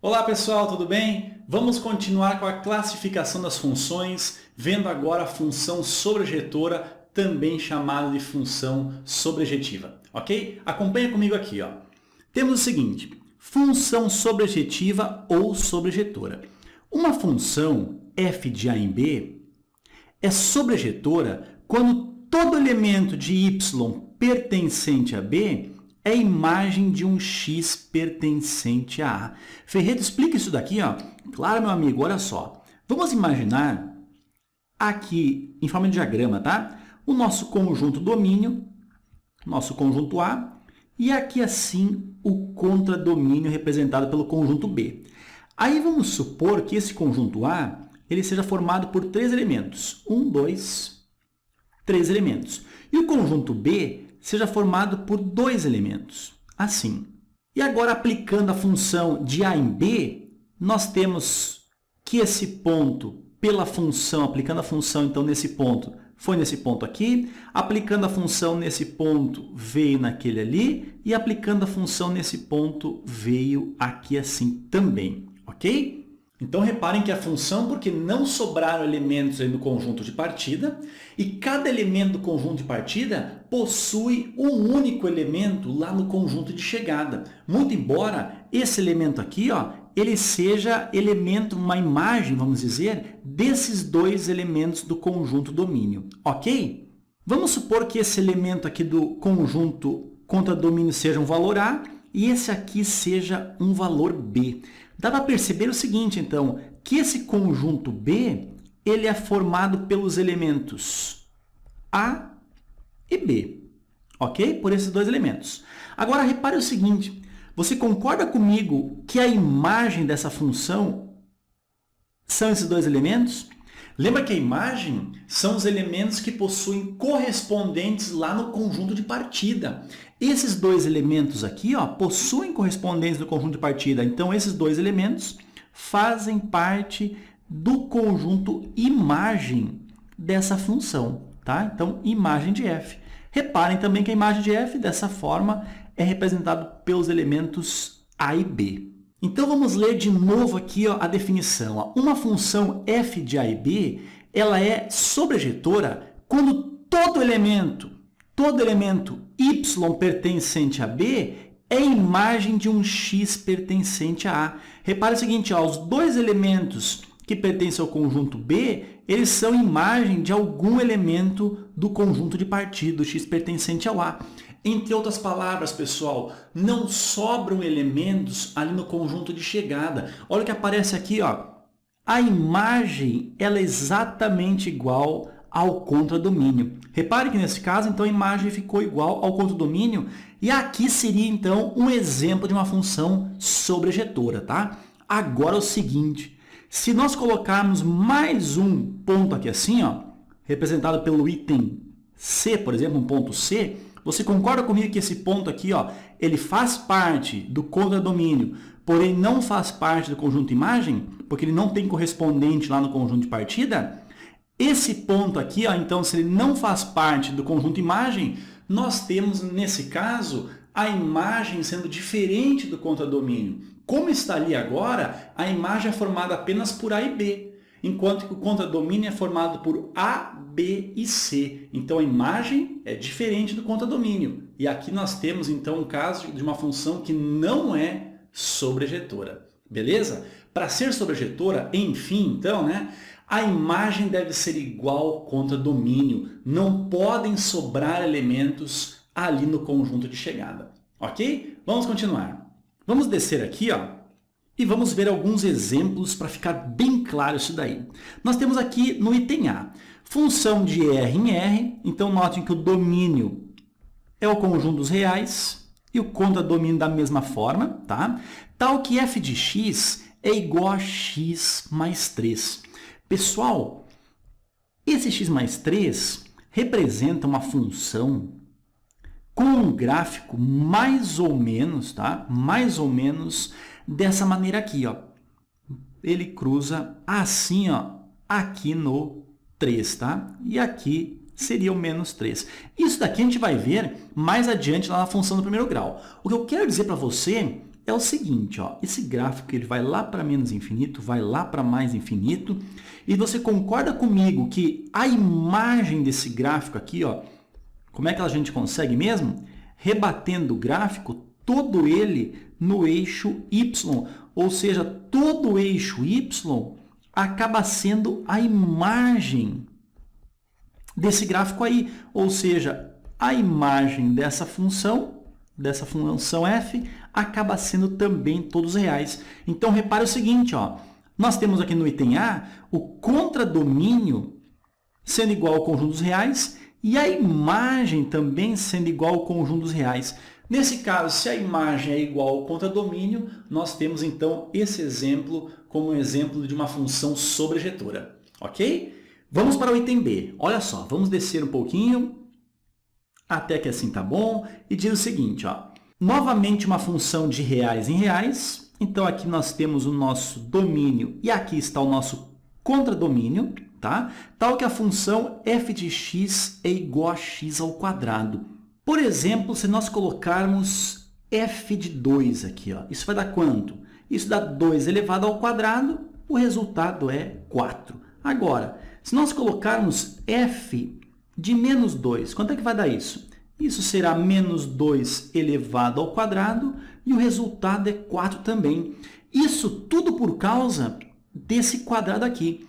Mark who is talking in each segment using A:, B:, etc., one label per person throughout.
A: Olá pessoal, tudo bem? Vamos continuar com a classificação das funções, vendo agora a função sobrejetora, também chamada de função sobrejetiva, ok? Acompanha comigo aqui, ó. Temos o seguinte, função sobrejetiva ou sobrejetora. Uma função f de a em b é sobrejetora quando todo elemento de y pertencente a b é imagem de um x pertencente a A. Ferreira, explica isso daqui. Ó. Claro, meu amigo, olha só. Vamos imaginar aqui, em forma de diagrama, tá? o nosso conjunto domínio, nosso conjunto A, e aqui assim o contradomínio representado pelo conjunto B. Aí vamos supor que esse conjunto A ele seja formado por três elementos. Um, dois, três elementos. E o conjunto B seja formado por dois elementos, assim. E agora, aplicando a função de A em B, nós temos que esse ponto, pela função, aplicando a função, então, nesse ponto, foi nesse ponto aqui, aplicando a função nesse ponto, veio naquele ali, e aplicando a função nesse ponto, veio aqui assim também, ok? Então, reparem que a função, porque não sobraram elementos no conjunto de partida, e cada elemento do conjunto de partida possui um único elemento lá no conjunto de chegada. Muito embora esse elemento aqui, ó, ele seja elemento, uma imagem, vamos dizer, desses dois elementos do conjunto domínio, ok? Vamos supor que esse elemento aqui do conjunto contra domínio seja um valor A, e esse aqui seja um valor B. Dá para perceber o seguinte, então, que esse conjunto B ele é formado pelos elementos A e B, ok? Por esses dois elementos. Agora, repare o seguinte, você concorda comigo que a imagem dessa função são esses dois elementos? Lembra que a imagem são os elementos que possuem correspondentes lá no conjunto de partida. Esses dois elementos aqui ó, possuem correspondentes no conjunto de partida. Então, esses dois elementos fazem parte do conjunto imagem dessa função. Tá? Então, imagem de f. Reparem também que a imagem de f, dessa forma, é representada pelos elementos a e b. Então, vamos ler de novo aqui ó, a definição. Ó. Uma função f de a e b ela é sobrejetora quando todo elemento, todo elemento y pertencente a b é imagem de um x pertencente a a. Repare o seguinte, ó, os dois elementos que pertencem ao conjunto B, eles são imagem de algum elemento do conjunto de partido, x pertencente ao A. Entre outras palavras, pessoal, não sobram elementos ali no conjunto de chegada. Olha o que aparece aqui, ó. A imagem ela é exatamente igual ao contradomínio. Repare que nesse caso, então, a imagem ficou igual ao contradomínio e aqui seria, então, um exemplo de uma função sobrejetora, tá? Agora é o seguinte, se nós colocarmos mais um ponto aqui assim, ó, representado pelo item C, por exemplo, um ponto C, você concorda comigo que esse ponto aqui, ó, ele faz parte do contradomínio, porém não faz parte do conjunto imagem, porque ele não tem correspondente lá no conjunto de partida? Esse ponto aqui, ó, então, se ele não faz parte do conjunto imagem, nós temos, nesse caso, a imagem sendo diferente do contradomínio. Como está ali agora, a imagem é formada apenas por A e B, enquanto que o contradomínio é formado por A, B e C. Então, a imagem é diferente do contradomínio. E aqui nós temos, então, um caso de uma função que não é sobrejetora. Beleza? Para ser sobrejetora, enfim, então, né, a imagem deve ser igual ao contradomínio. Não podem sobrar elementos ali no conjunto de chegada. Ok? Vamos continuar. Vamos descer aqui, ó, e vamos ver alguns exemplos para ficar bem claro isso daí. Nós temos aqui no item A, função de R em R, então notem que o domínio é o conjunto dos reais e o contradomínio da mesma forma, tá? Tal que f de x é igual a x mais 3. Pessoal, esse x mais 3 representa uma função com um gráfico mais ou menos, tá? Mais ou menos dessa maneira aqui, ó. Ele cruza assim, ó, aqui no 3, tá? E aqui seria o menos 3. Isso daqui a gente vai ver mais adiante lá na função do primeiro grau. O que eu quero dizer para você é o seguinte, ó, esse gráfico ele vai lá para menos infinito, vai lá para mais infinito, e você concorda comigo que a imagem desse gráfico aqui, ó, como é que a gente consegue mesmo? Rebatendo o gráfico, todo ele no eixo Y, ou seja, todo o eixo Y acaba sendo a imagem desse gráfico aí, ou seja, a imagem dessa função, dessa função f, acaba sendo também todos reais. Então, repare o seguinte, ó, nós temos aqui no item A o contradomínio sendo igual ao conjunto dos reais e a imagem também sendo igual ao conjunto dos reais. Nesse caso, se a imagem é igual ao contradomínio, nós temos então esse exemplo como um exemplo de uma função sobrejetora, ok? Vamos para o item B. Olha só, vamos descer um pouquinho até que assim tá bom e diz o seguinte, ó. Novamente uma função de reais em reais. Então aqui nós temos o nosso domínio e aqui está o nosso contradomínio, tá? Tal que a função f de x é igual a x ao quadrado. Por exemplo, se nós colocarmos f de 2 aqui, ó, isso vai dar quanto? Isso dá 2 elevado ao quadrado, o resultado é 4. Agora, se nós colocarmos f de menos 2, quanto é que vai dar isso? Isso será menos 2 elevado ao quadrado e o resultado é 4 também. Isso tudo por causa desse quadrado aqui.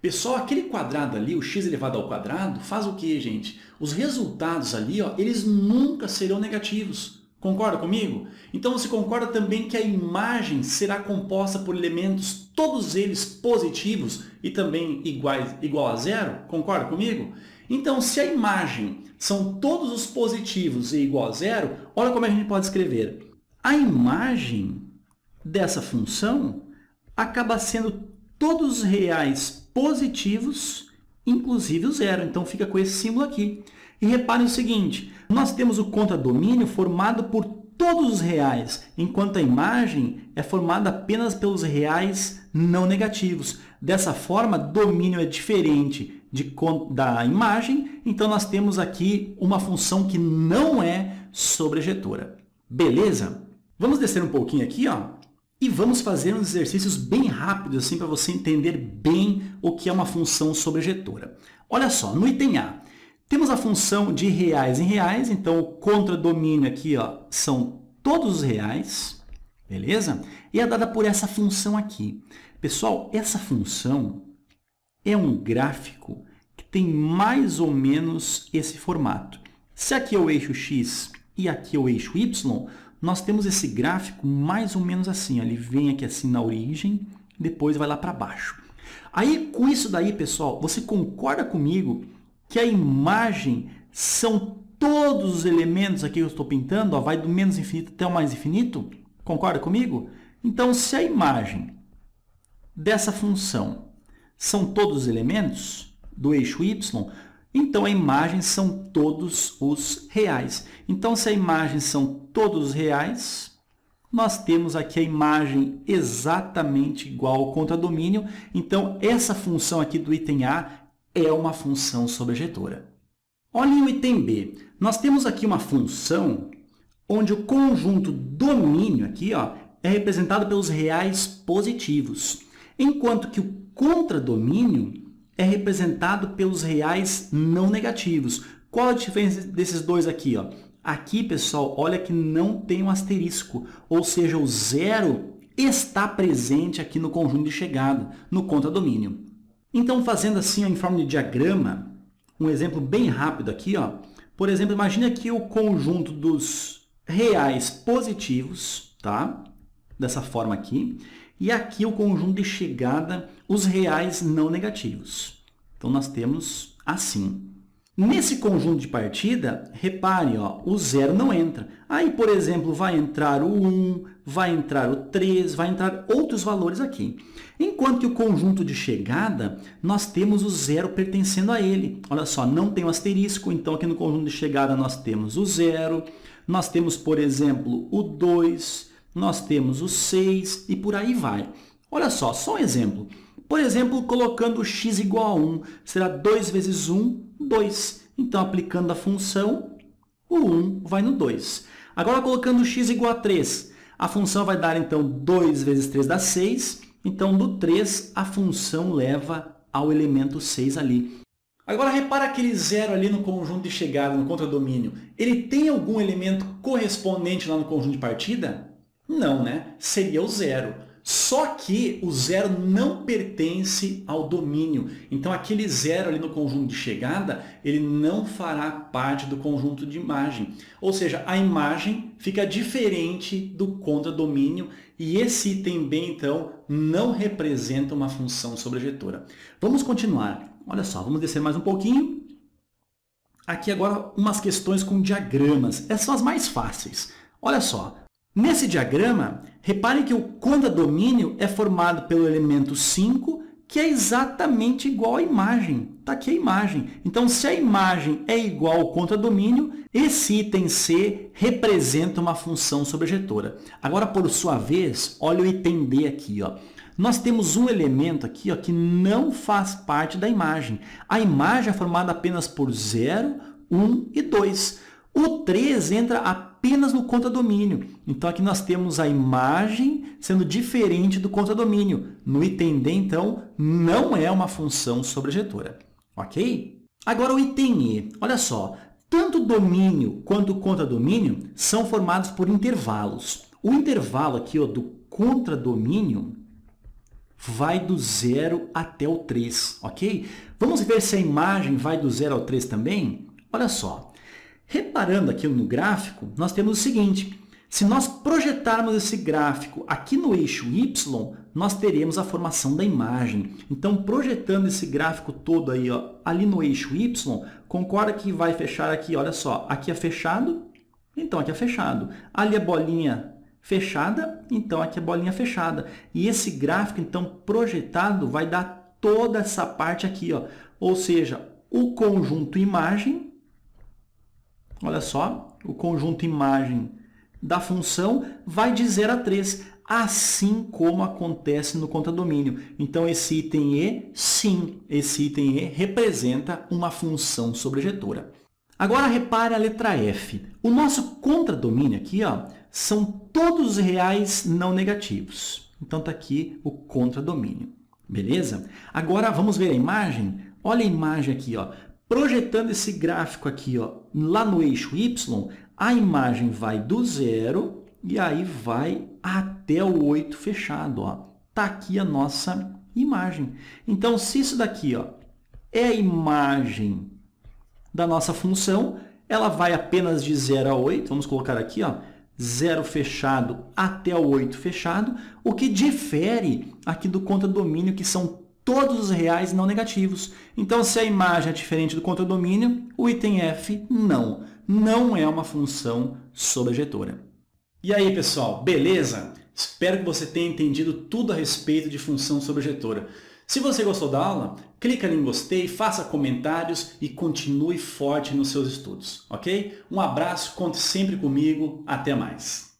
A: Pessoal, aquele quadrado ali, o x elevado ao quadrado, faz o que, gente? Os resultados ali, ó, eles nunca serão negativos. Concorda comigo? Então você concorda também que a imagem será composta por elementos, todos eles positivos e também iguais, igual a zero? Concorda comigo? Então, se a imagem são todos os positivos e igual a zero, olha como a gente pode escrever. A imagem dessa função acaba sendo todos os reais positivos, inclusive o zero. Então, fica com esse símbolo aqui. E reparem o seguinte, nós temos o contradomínio formado por todos os reais, enquanto a imagem é formada apenas pelos reais não negativos. Dessa forma, domínio é diferente de, da imagem, então nós temos aqui uma função que não é sobrejetora. Beleza? Vamos descer um pouquinho aqui, ó, e vamos fazer uns exercícios bem rápidos assim para você entender bem o que é uma função sobrejetora. Olha só, no item A, temos a função de reais em reais, então o contradomínio aqui ó, são todos os reais, beleza? E é dada por essa função aqui. Pessoal, essa função é um gráfico que tem mais ou menos esse formato. Se aqui é o eixo x e aqui é o eixo y, nós temos esse gráfico mais ou menos assim. Ele vem aqui assim na origem, depois vai lá para baixo. Aí, com isso daí, pessoal, você concorda comigo que a imagem são todos os elementos aqui que eu estou pintando, ó, vai do menos infinito até o mais infinito? Concorda comigo? Então, se a imagem dessa função são todos os elementos do eixo y, então a imagem são todos os reais. Então, se a imagem são todos os reais, nós temos aqui a imagem exatamente igual ao contradomínio. Então, essa função aqui do item A é uma função sobrejetora. Olhem o item B. Nós temos aqui uma função onde o conjunto domínio aqui ó, é representado pelos reais positivos, enquanto que o contradomínio é representado pelos reais não negativos. Qual a diferença desses dois aqui? Ó? Aqui, pessoal, olha que não tem um asterisco, ou seja, o zero está presente aqui no conjunto de chegada, no contradomínio. Então, fazendo assim em forma de diagrama, um exemplo bem rápido aqui, ó. por exemplo, imagine aqui o conjunto dos reais positivos, tá? dessa forma aqui, e aqui o conjunto de chegada, os reais não negativos. Então, nós temos assim. Nesse conjunto de partida, repare, ó, o zero não entra. Aí, por exemplo, vai entrar o 1, vai entrar o 3, vai entrar outros valores aqui. Enquanto que o conjunto de chegada, nós temos o zero pertencendo a ele. Olha só, não tem o um asterisco, então aqui no conjunto de chegada nós temos o zero, nós temos, por exemplo, o 2, nós temos o 6 e por aí vai. Olha só, só um exemplo. Por exemplo, colocando x igual a 1, será 2 vezes 1, 2. Então, aplicando a função, o 1 vai no 2. Agora, colocando x igual a 3. A função vai dar, então, 2 vezes 3 dá 6. Então, do 3, a função leva ao elemento 6 ali. Agora, repara aquele zero ali no conjunto de chegada, no contradomínio. Ele tem algum elemento correspondente lá no conjunto de partida? Não, né? Seria o zero. Só que o zero não pertence ao domínio. Então, aquele zero ali no conjunto de chegada, ele não fará parte do conjunto de imagem. Ou seja, a imagem fica diferente do contradomínio e esse item B, então, não representa uma função sobrejetora. Vamos continuar. Olha só, vamos descer mais um pouquinho. Aqui agora umas questões com diagramas. Essas são as mais fáceis. Olha só, Nesse diagrama, reparem que o contradomínio é formado pelo elemento 5, que é exatamente igual à imagem. Está aqui a imagem. Então, se a imagem é igual ao contradomínio, esse item C representa uma função sobrejetora. Agora, por sua vez, olha o item D aqui. Ó. Nós temos um elemento aqui ó, que não faz parte da imagem. A imagem é formada apenas por 0, 1 e 2. O 3 entra apenas no contradomínio. Então, aqui nós temos a imagem sendo diferente do contradomínio. No item D, então, não é uma função sobrejetora. Ok? Agora, o item E. Olha só, tanto domínio quanto contradomínio são formados por intervalos. O intervalo aqui ó, do contradomínio vai do 0 até o 3, ok? Vamos ver se a imagem vai do 0 ao 3 também? Olha só, Reparando aqui no gráfico, nós temos o seguinte, se nós projetarmos esse gráfico aqui no eixo Y, nós teremos a formação da imagem. Então, projetando esse gráfico todo aí, ó, ali no eixo Y, concorda que vai fechar aqui, olha só, aqui é fechado, então aqui é fechado. Ali é bolinha fechada, então aqui é bolinha fechada. E esse gráfico, então, projetado, vai dar toda essa parte aqui, ó. ou seja, o conjunto imagem Olha só, o conjunto imagem da função vai de 0 a 3, assim como acontece no contradomínio. Então, esse item E, sim, esse item E representa uma função sobrejetora. Agora, repare a letra F. O nosso contradomínio aqui ó, são todos os reais não negativos. Então, está aqui o contradomínio. Beleza? Agora, vamos ver a imagem? Olha a imagem aqui. Ó. Projetando esse gráfico aqui, ó, lá no eixo Y, a imagem vai do zero e aí vai até o 8 fechado. Está aqui a nossa imagem. Então, se isso daqui ó, é a imagem da nossa função, ela vai apenas de 0 a 8. Vamos colocar aqui, ó, 0 fechado até o 8 fechado, o que difere aqui do contradomínio, que são todos os reais não negativos. Então, se a imagem é diferente do contradomínio, o item F não. Não é uma função sobrejetora. E aí, pessoal, beleza? Espero que você tenha entendido tudo a respeito de função sobrejetora. Se você gostou da aula, clica em gostei, faça comentários e continue forte nos seus estudos, ok? Um abraço, conte sempre comigo, até mais!